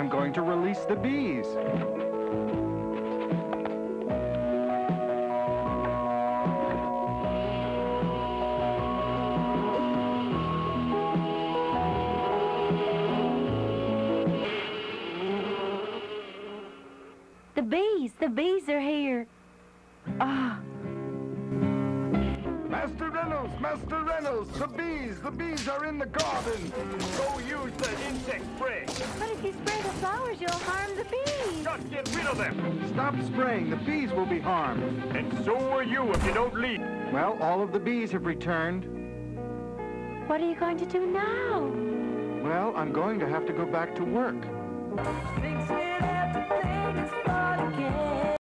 I'm going to release the bees. The bees, the bees are here. Ah, Master Reynolds, Master Reynolds, the bees, the bees are in the garden. Go use the insect spray. but if you spray the flowers, you'll harm the bees. Just get rid of them. Stop spraying, the bees will be harmed. And so will you if you don't leave. Well, all of the bees have returned. What are you going to do now? Well, I'm going to have to go back to work. Sing, sing,